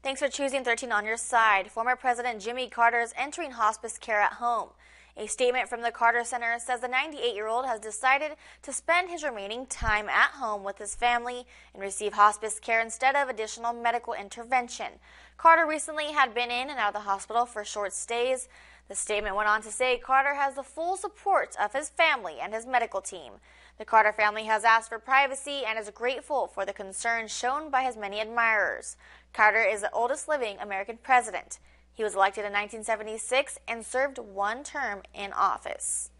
Thanks for choosing 13 on your side. Former President Jimmy Carter is entering hospice care at home. A statement from the Carter Center says the 98 year old has decided to spend his remaining time at home with his family and receive hospice care instead of additional medical intervention. Carter recently had been in and out of the hospital for short stays. The statement went on to say Carter has the full support of his family and his medical team. The Carter family has asked for privacy and is grateful for the concern shown by his many admirers. Carter is the oldest living American president. He was elected in 1976 and served one term in office.